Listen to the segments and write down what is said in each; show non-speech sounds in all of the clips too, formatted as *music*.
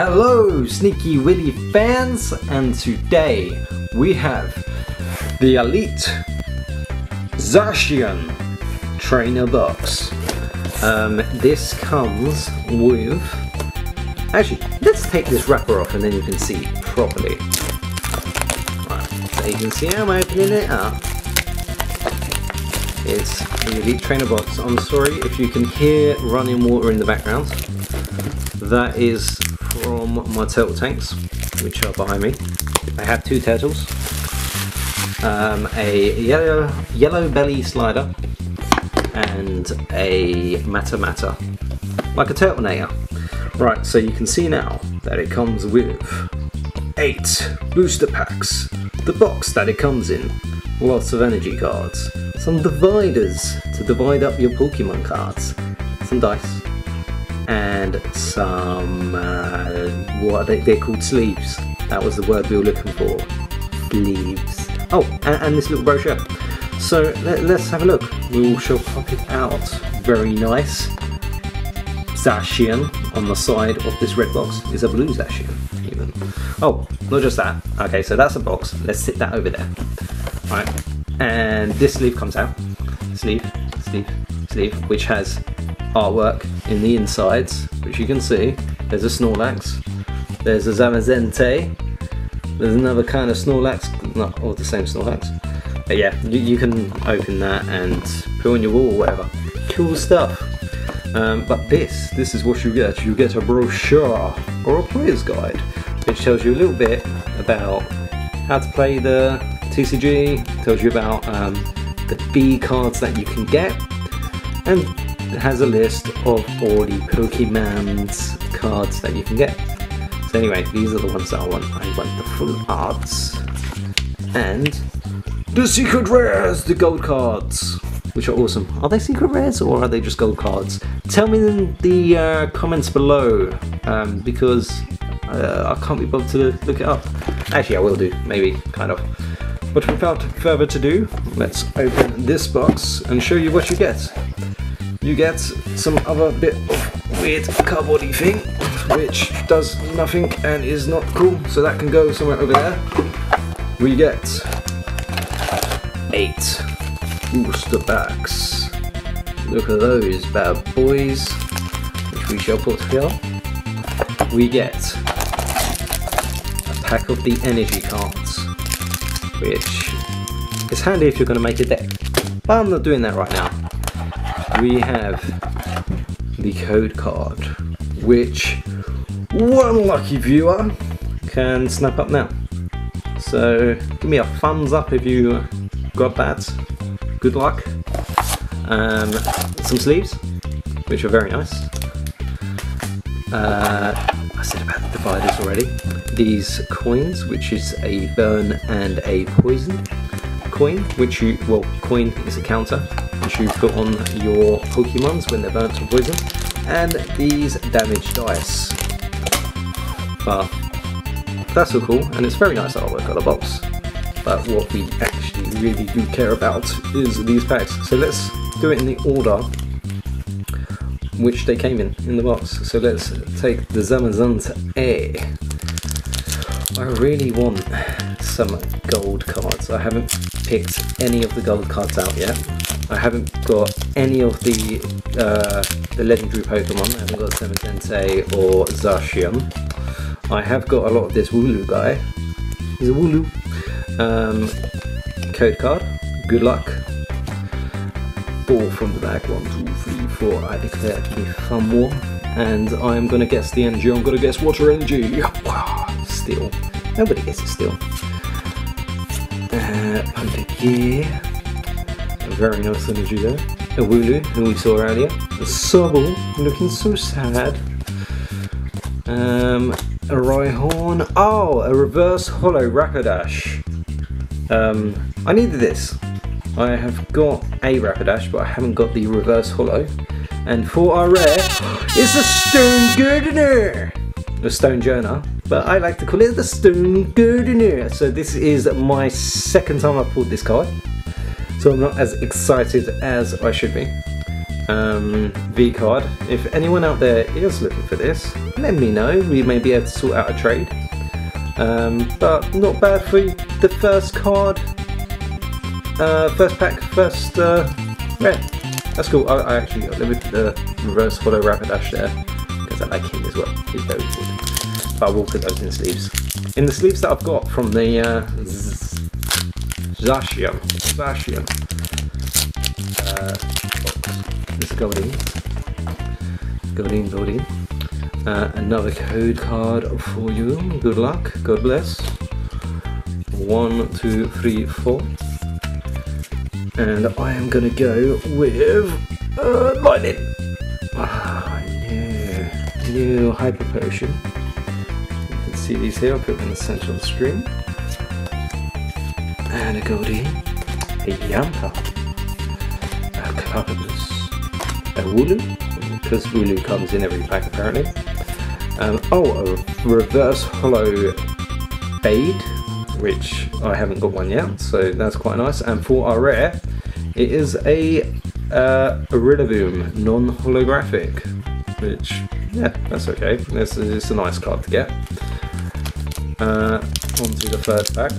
Hello Sneaky Willy fans and today we have the Elite Zacian Trainer Box. Um, this comes with... Actually, let's take this wrapper off and then you can see properly. Right, so you can see I'm opening it up. It's the Elite Trainer Box. I'm sorry if you can hear running water in the background. That is from my turtle tanks, which are behind me. I have two turtles, um, a yellow, yellow belly slider, and a Mata Mata, like a turtlenator. Right, so you can see now that it comes with eight booster packs, the box that it comes in, lots of energy cards, some dividers to divide up your Pokemon cards, some dice, and some uh, what they, they're called sleeves. That was the word we were looking for. Sleeves. Oh, and, and this little brochure. So let, us have a look. We shall pop it out. Very nice. Zacian on the side of this red box is a blue Zacian. Even. Oh, not just that. Okay, so that's a box. Let's sit that over there. Right, and this sleeve comes out. Sleeve, sleeve, sleeve, which has artwork in the insides, which you can see. There's a Snorlax, there's a Zamazenta, there's another kind of Snorlax, not all the same Snorlax. But yeah, you, you can open that and put on your wall or whatever. Cool stuff. Um, but this, this is what you get. You get a brochure or a player's guide, which tells you a little bit about how to play the TCG, tells you about um, the V cards that you can get, and has a list of all the Pokemon's cards that you can get. So anyway, these are the ones that I want. I want the full arts and the secret rares, the gold cards, which are awesome. Are they secret rares or are they just gold cards? Tell me in the uh, comments below um, because uh, I can't be bothered to look it up. Actually, I will do, maybe, kind of. But without further ado, let's open this box and show you what you get you get some other bit of weird cardboardy thing which does nothing and is not cool. So that can go somewhere over there. We get eight booster packs look at those bad boys which we shall put here. We get a pack of the energy cards which is handy if you're going to make a deck but I'm not doing that right now we have the code card, which one lucky viewer can snap up now. So give me a thumbs up if you got that. Good luck. Um, some sleeves, which are very nice. Uh, I said about the dividers already. These coins, which is a burn and a poison coin, which you, well, coin is a counter, which you put on your Pokemons when they're burnt or poisoned, and these damage dice. But that's so cool, and it's very nice artwork on the box. But what we actually really do care about is these packs. So let's do it in the order which they came in, in the box. So let's take the Zamazenta A. I really want some gold cards. I haven't picked any of the gold cards out yet. I haven't got any of the uh, the legendary Pokemon. I haven't got Zamazenta or Zacian. I have got a lot of this Wooloo guy. He's a Wooloo. Um, code card. Good luck. Four from the back. One, two, three, four. I declare to be fun more. And I'm gonna guess the energy. I'm gonna guess water energy. *laughs* Steel. Nobody gets it still. Pantiki. A very nice energy there. A Wooloo, who we saw earlier. A Sobble, looking so sad. Um, a Rhyhorn. Oh, a reverse holo Rapidash. Um, I needed this. I have got a Rapidash, but I haven't got the reverse holo. And for our rare, *gasps* it's a Stone Gardener! A Stonjourner but I like to call it the Stone Gardener. So this is my second time I've pulled this card, so I'm not as excited as I should be. um, V card. If anyone out there is looking for this, let me know. We may be able to sort out a trade. Um, but not bad for the first card, uh, first pack, first uh. That's cool. I, I actually let me put the reverse holo rapidash there because I like him as well. He's very cool. I will put those in the sleeves. In the sleeves that I've got from the uh, Zacian, Zacian. Uh, this Goldeen, Goldeen, Goldeen. Uh, another code card for you. Good luck. God bless. One, two, three, four. And I am gonna go with uh, lightning. Ah, new, new hyper potion. See these here. I'll put them in the center of the screen. And a Goldie, a Yamper, a Clobbopus, a Wooloo, because Wooloo comes in every pack apparently. Um, oh, a reverse holo Bade, which I haven't got one yet, so that's quite nice. And for our rare, it is a, uh, non-holographic, which, yeah, that's okay. This is it's a nice card to get. Uh, on to the first pack.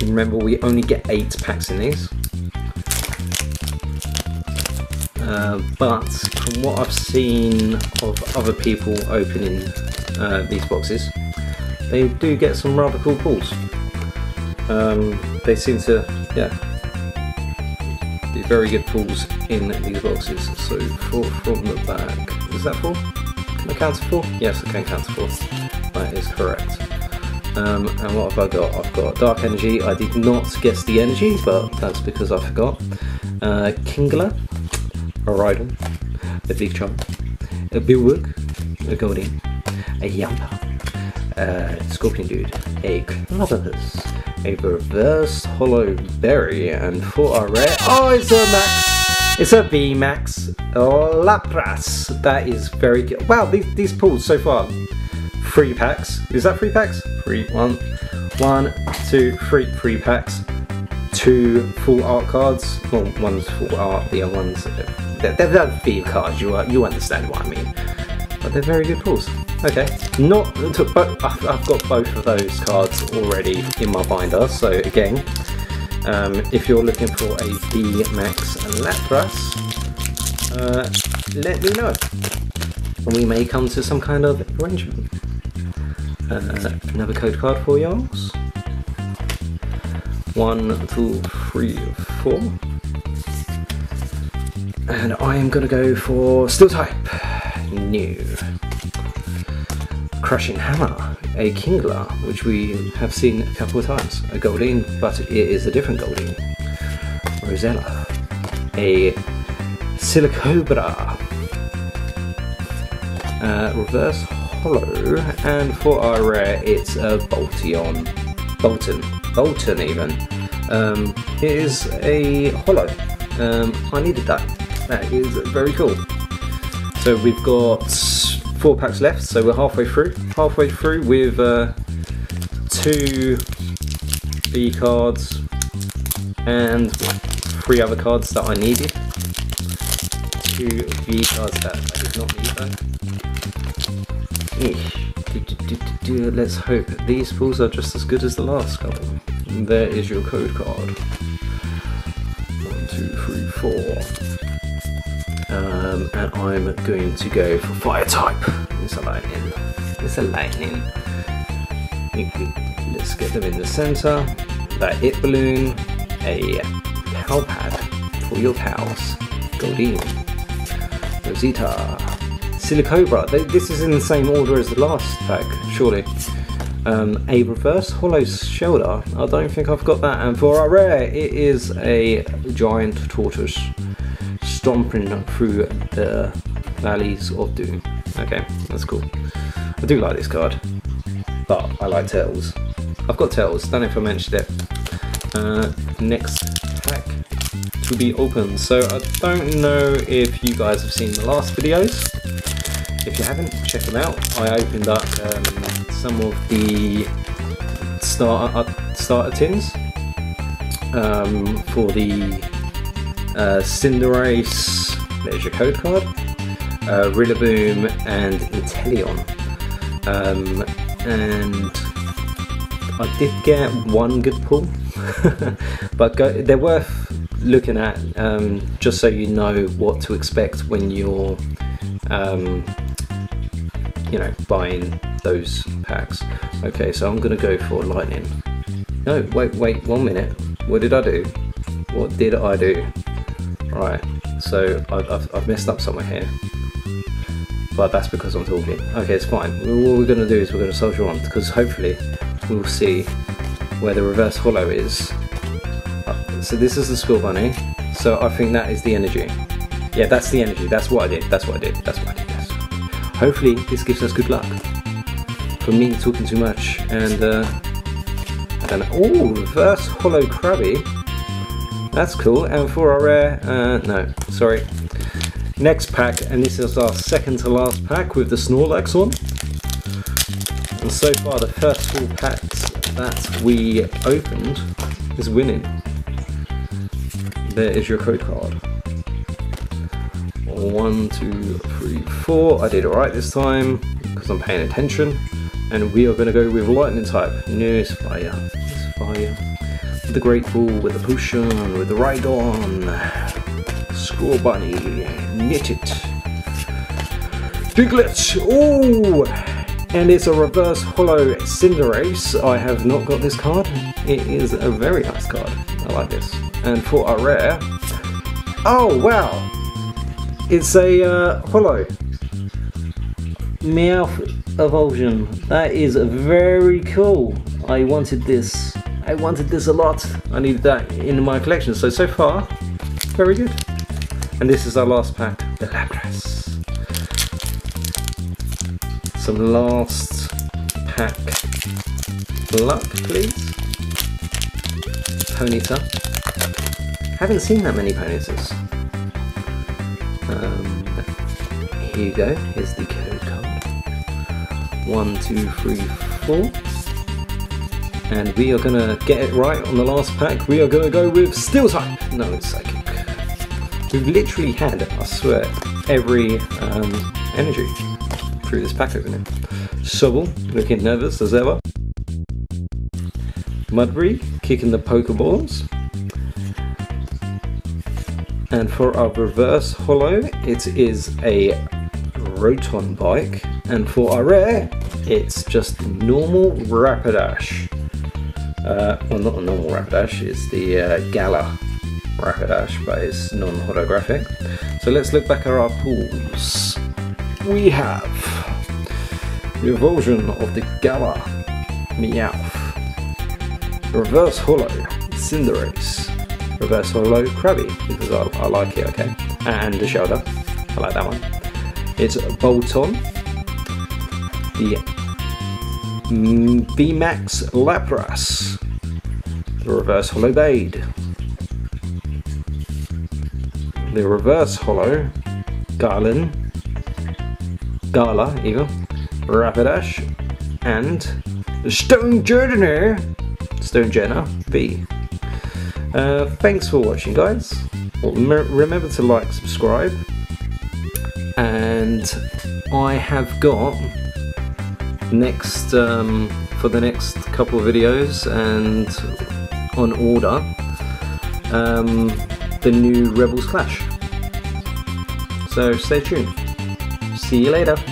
Remember, we only get eight packs in these. Uh, but from what I've seen of other people opening uh, these boxes, they do get some rather cool pulls. Um, they seem to, yeah, be very good pulls in these boxes. So four from the back, is that four? Can I count to four? Yes, I can count to four. That is correct. Um, and what have I got? I've got Dark Energy. I did not guess the energy, but that's because I forgot. Uh, Kingler, a Rhydon, a Big Chomp, a Biwok, a Goldeen, a Yamper, a Scorpion Dude, a Clobbopus, a Reverse Holo Berry, and for our rare, oh, it's a Max! It's a V Max oh, Lapras. That is very good. Wow, these, these pulls so far. Three packs. Is that three packs? Three, one, one, two, three, three packs. Two full art cards. Well, one's full art, the other one's they're, they're, V cards. You uh, you understand what I mean? But they're very good pulls. Okay, not but I've got both of those cards already in my binder. So again, um, if you're looking for a V Max Lapras, uh, let me know, and we may come to some kind of arrangement. Uh, another code card for yours. One, two, three, four. And I am going to go for Steel type. New. Crushing Hammer, a Kingler, which we have seen a couple of times. A Goldeen, but it is a different Goldeen. Roselia, a Silicobra, uh, Reverse Holo, and for our rare, it's a Boltion. Bolton. Bolton, even. Um, it is a Holo. Um, I needed that. That is very cool. So we've got four packs left, so we're halfway through. Halfway through with uh, two V cards and three other cards that I needed. Two V cards that I did not need though. Let's hope these pulls are just as good as the last couple. There is your code card. One, two, three, four. Um, and I'm going to go for fire type. It's a lightning. It's a lightning. Let's get them in the center. That it balloon, a pal pad for your pals. Goldeen, Rosita, Silicobra. This is in the same order as the last pack, surely. Um, a reverse holo shoulder. I don't think I've got that. And for our rare, it is a giant tortoise stomping through the valleys of doom. Okay, that's cool. I do like this card, but I like Turtles. I've got Turtles, don't know if I mentioned it. Uh, next to be opened. So I don't know if you guys have seen the last videos. If you haven't, check them out. I opened up um, some of the starter, uh, starter tins um, for the uh, Cinderace there's your code card, uh, Rillaboom and Inteleon. Um, and I did get one good pull, *laughs* but go, they're worth looking at um, just so you know what to expect when you're, um, you know, buying those packs. Okay, so I'm gonna go for lightning. No, wait, wait, one minute. What did I do? What did I do? Right, so I've, I've messed up somewhere here. But that's because I'm talking. Okay, it's fine. What we're gonna do is we're gonna soldier on because hopefully we'll see where the reverse holo is. Uh, so this is the Scorbunny. So I think that is the energy. Yeah, that's the energy. That's what I did. That's what I did. That's what I did. Yes. Hopefully this gives us good luck. For me talking too much and uh, I don't know. Oh, reverse holo Krabby. That's cool. And for our rare, uh, no, sorry. Next pack, and this is our second to last pack with the Snorlax on. And so far, the first four packs that we opened is winning. There is your code card. One, two, three, four. I did it right this time because I'm paying attention. And we are going to go with lightning type. It's fire. Fire. The Great Ball, with the Potion, with the Rhydon. Scorbunny. Nickit. Diglett. Oh! And it's a reverse holo Cinderace. I have not got this card. It is a very nice card. I like this. And for a rare, oh wow, it's a uh, holo Meowth Evolution. That is very cool. I wanted this. I wanted this a lot. I needed that in my collection. So so far, very good. And this is our last pack, the Lapras some last pack luck, please. Ponyta. Haven't seen that many Ponytas. Um, here you go, here's the code card. One, two, three, four. And we are gonna get it right on the last pack. We are gonna go with Steel type. No, it's Psychic. We've literally had, I swear, every um, energy through this pack opening. Sobble, looking nervous as ever. Mudbray, kicking the Pokeballs. And for our reverse holo, it is a Rotom bike. And for our rare, it's just normal Rapidash. Uh, well, not a normal Rapidash, it's the uh, Galar Rapidash, but it's non-holographic. So let's look back at our pools. We have the version of the Galar Meowth, Reverse Holo Cinderace, Reverse Holo Krabby, because I, I like it, okay, and the shoulder, I like that one. It's a Bolton, the VMAX Lapras, the Reverse Holo Bade, the Reverse Holo Garland, Galar even, Rapidash, and Stonjourner, Stonjourner V. Uh, thanks for watching, guys. remember to like, subscribe, and I have got next um, for the next couple of videos and on order um, the new Rebels Clash. So stay tuned. See you later.